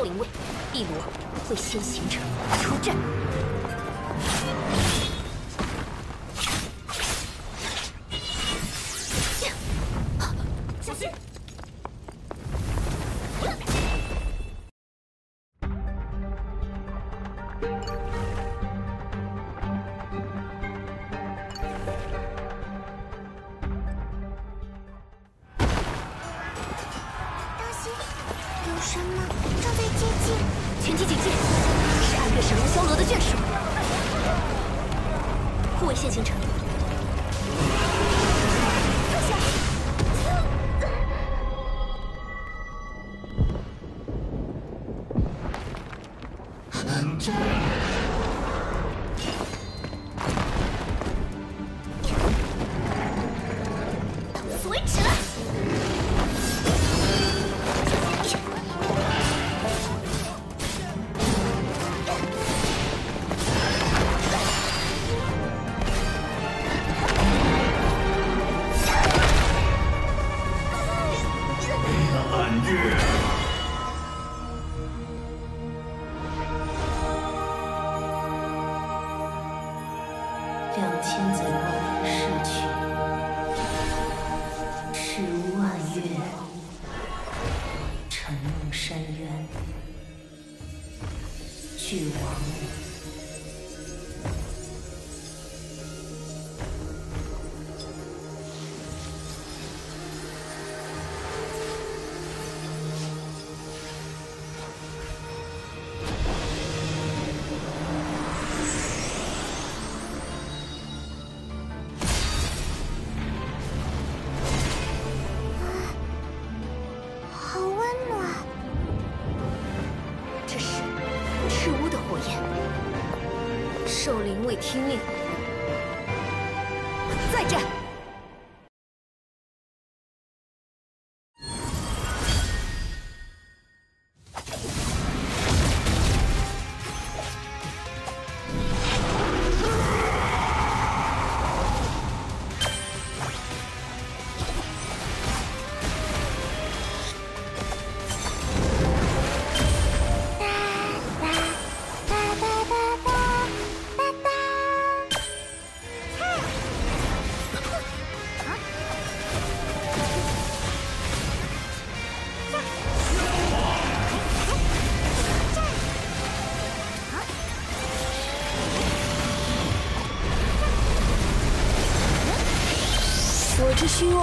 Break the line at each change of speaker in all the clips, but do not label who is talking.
兽灵位，一罗会先形成出有什么？
正在接近。
全体警戒是暗月神龙修罗的眷属护卫线形成。再战！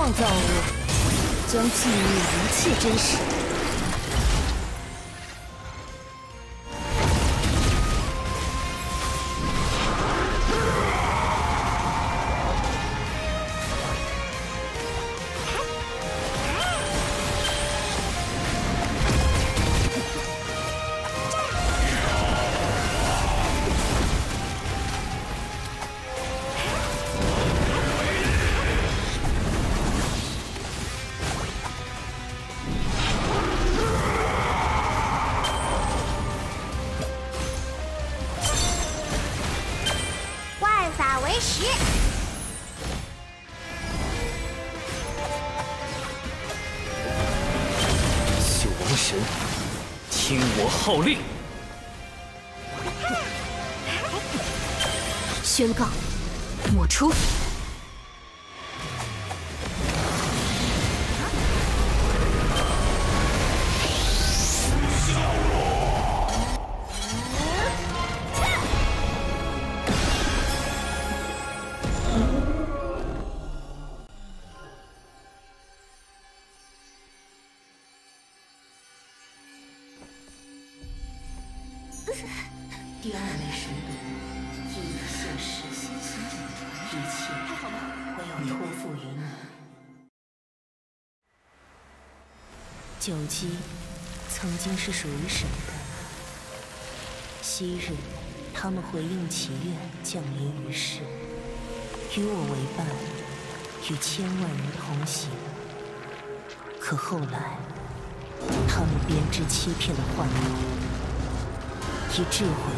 创造物，将记忆一切真实。
听我号令。
宣告抹除
九姬曾经是属于神的。昔日，他们回应祈愿，降临于世，与我为伴，与千万人同行。可后来，他们编织欺骗的幻梦，以智慧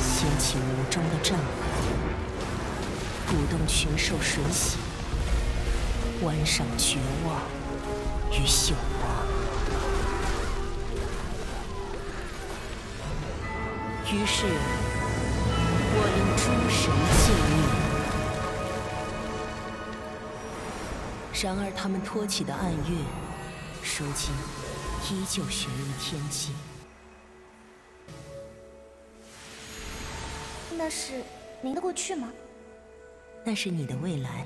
掀起无中的战火，鼓动群兽水洗，观赏绝望与朽
于是，我令诸神尽灭。然而，他们托起的暗月，如今依旧悬于天际。
那是您的过去吗？
那是你的未来。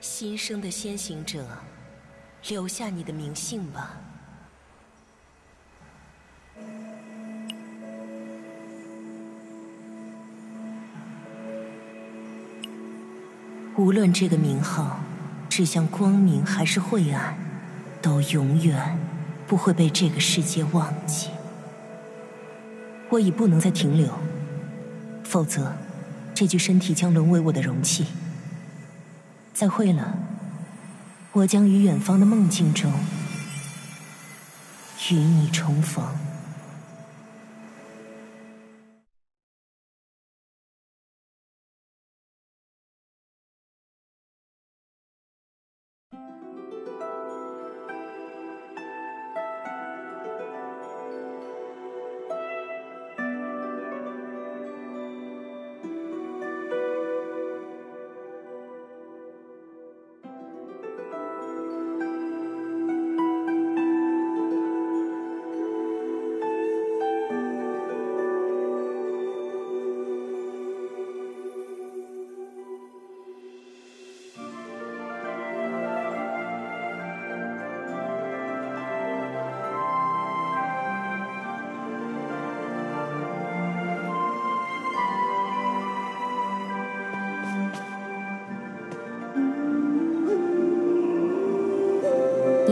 新生的先行者，留下你的名姓吧。无论这个名号指向光明还是晦暗，都永远不会被这个世界忘记。我已不能再停留。否则，这具身体将沦为我的容器。再会了，我将于远方的梦境中与你重逢。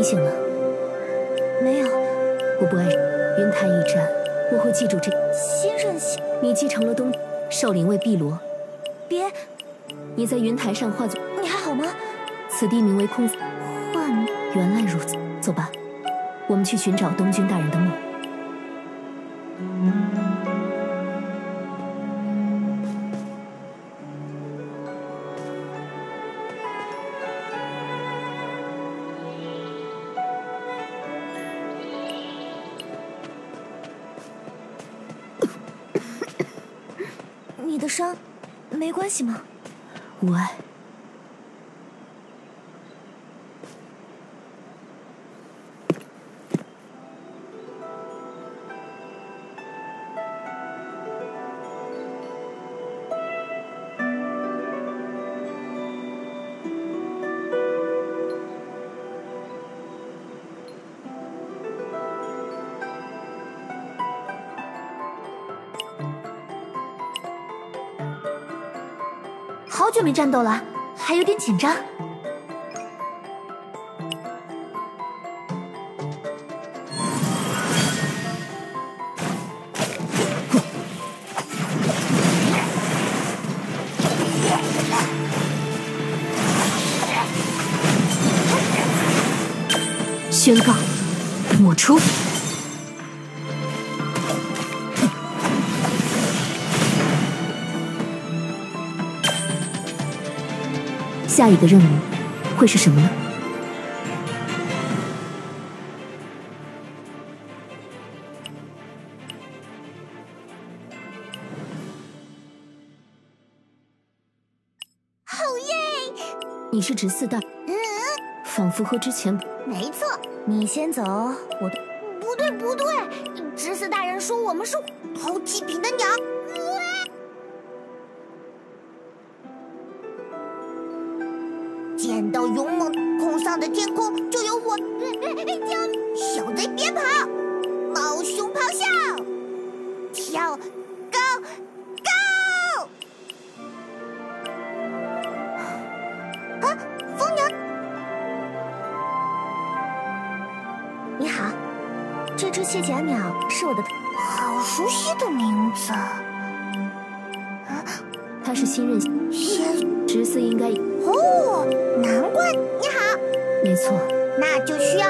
你醒了？
没有。
我不爱云台一战，我会记住这。
新任性。
你继承了东少林卫碧罗。
别。
你在云台上化作。
你还好吗？
此地名为空。
幻。
原来如此。走吧，我们去寻找东君大人的墓。
的伤没关系吗？
无碍。
没战斗了，还有点紧张。
宣告，抹出。下一个任务会是什么呢？
好耶！
你是执四代，
嗯，
仿佛和之前
没错。你先走，我不对不对，执四大人说我们是好极品的鸟。你好，这只蟹甲鸟是我的。好熟悉的名字。
它是新任
仙
十四应该
哦，难怪你好，
没错，
那就需要。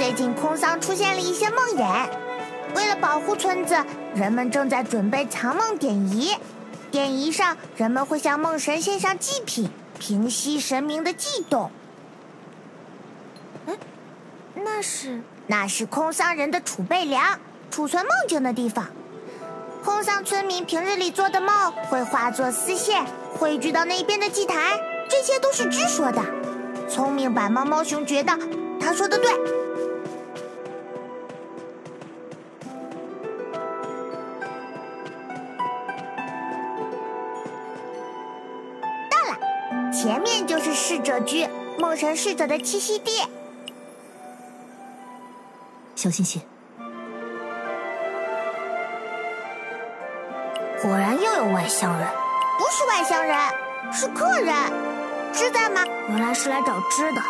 最近空桑出现了一些梦魇，为了保护村子，人们正在准备藏梦典仪。典仪上，人们会向梦神献上祭品，平息神明的悸动。
嗯，那是
那是空桑人的储备粮，储存梦境的地方。空桑村民平日里做的梦会化作丝线，汇聚到那边的祭坛。这些都是知说的。聪明版猫猫熊觉得他说的对。前面就是逝者居，梦神逝者的栖息地。
小心些。
果然又有外乡人，
不是外乡人，是客人。知在吗？
原来是来找知的。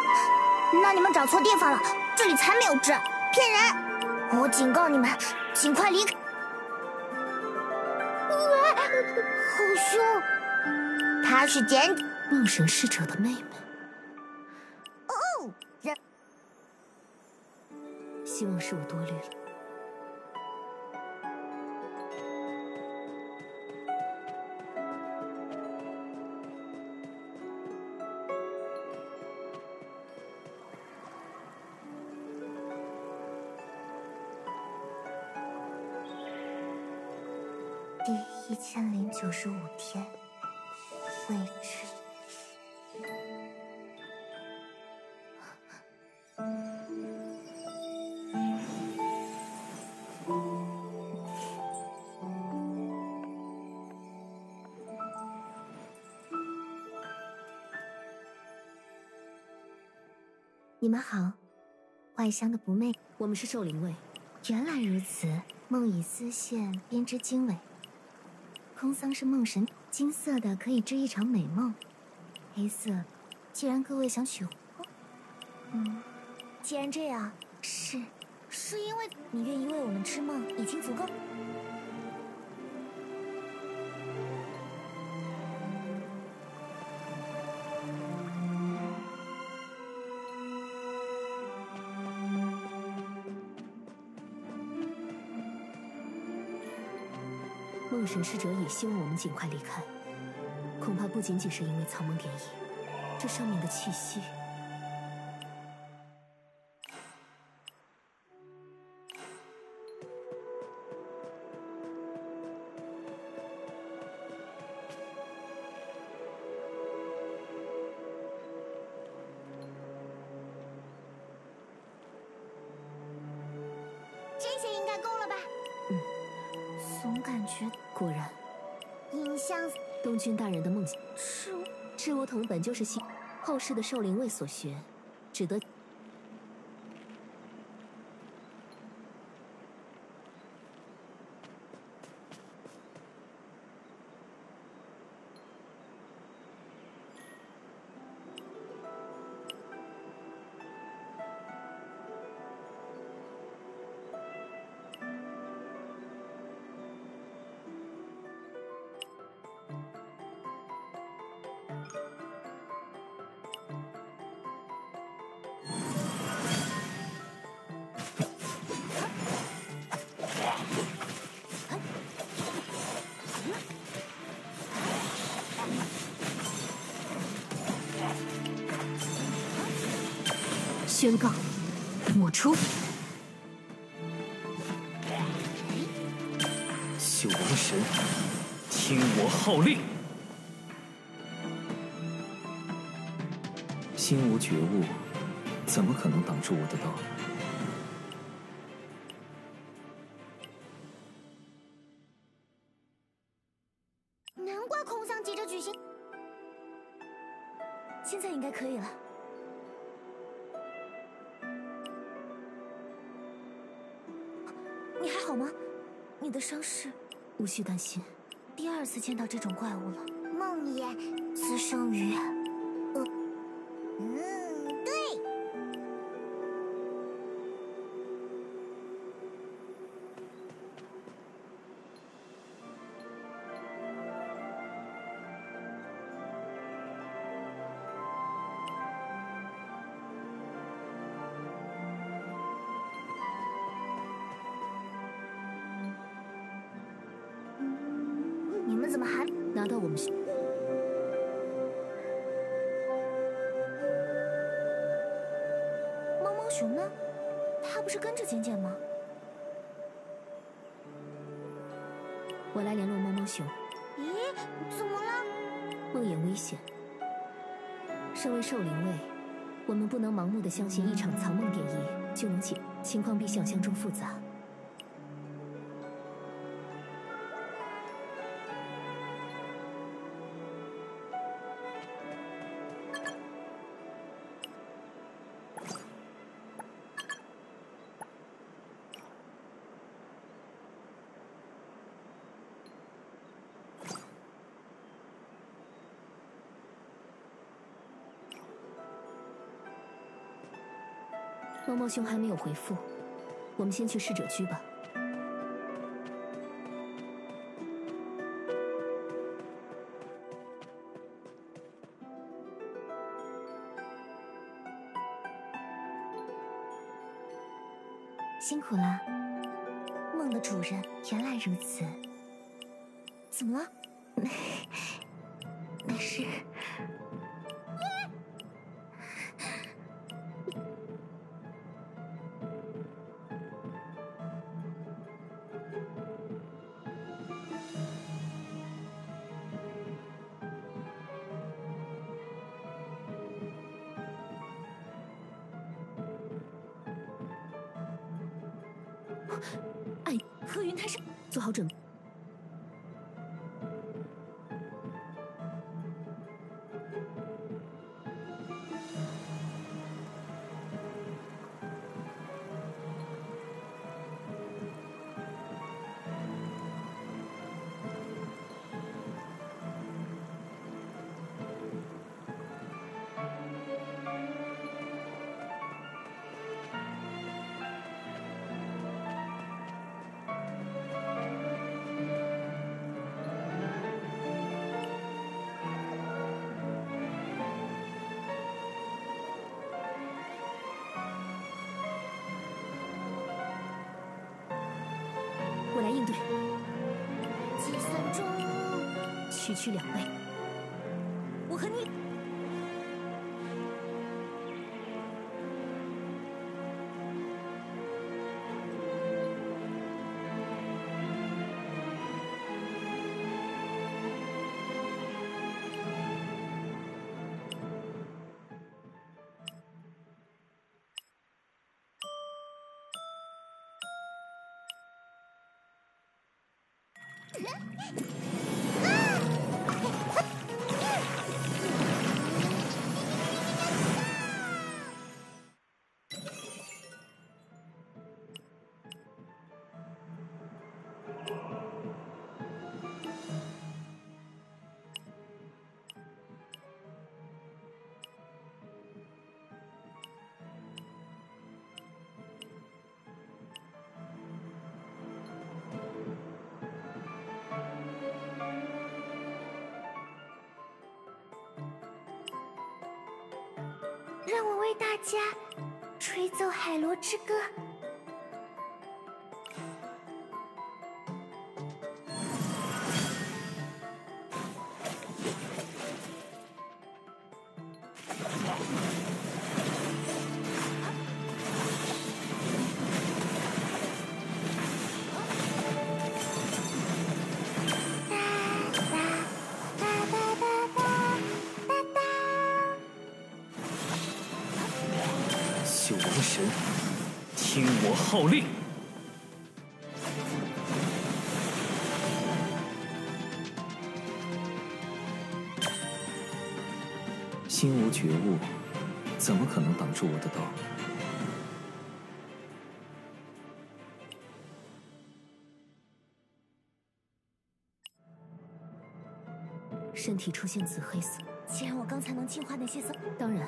那你们找错地方了，这里才没有知，骗人！我警告你们，尽快离开。
哇，好凶！他是简
梦神使者的妹妹。
哦，人。
希望是我多虑了。
第一千零九十五天，未知。你们好，外乡的不媚，
我们是兽灵卫。
原来如此，梦以丝线编织经纬。空桑是梦神，金色的可以织一场美梦，黑色，既然各位想取，嗯，既然这样，是，是因为你愿意为我们织梦已经足够。
梦神使者也希望我们尽快离开，恐怕不仅仅是因为苍梦典仪，这上面的气息。赤梧桐本就是西后世的兽灵卫所学，只得。宣告，抹出。
九王神，听我号令！
心无觉悟，怎么可能挡住我的道？
难怪空桑急着举行。
现在应该可以了。好吗？你的伤势，
无需担心。
第二次见到这种怪物了。
梦魇
滋生于……
呃，嗯，们怎么还
拿到我们？
猫猫熊呢？它不是跟着简简吗？
我来联络猫猫熊。
咦，怎么了？
梦魇危险。身为兽灵卫，我们不能盲目的相信一场藏梦典仪就能解，情况比想象中复杂。猫猫兄还没有回复，我们先去侍者居吧。
辛苦了，梦的主人，原来如此。怎么了？没事。
区区两位，我和你。
让我为大家吹奏《海螺之歌》。
号令！
心无觉悟，怎么可能挡住我的刀？
身体出现紫黑色，
既然我刚才能净化那些色，
当然，